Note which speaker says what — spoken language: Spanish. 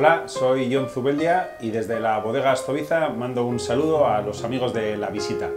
Speaker 1: Hola, soy John Zubeldia y desde la bodega Astoviza mando un saludo a los amigos de La Visita.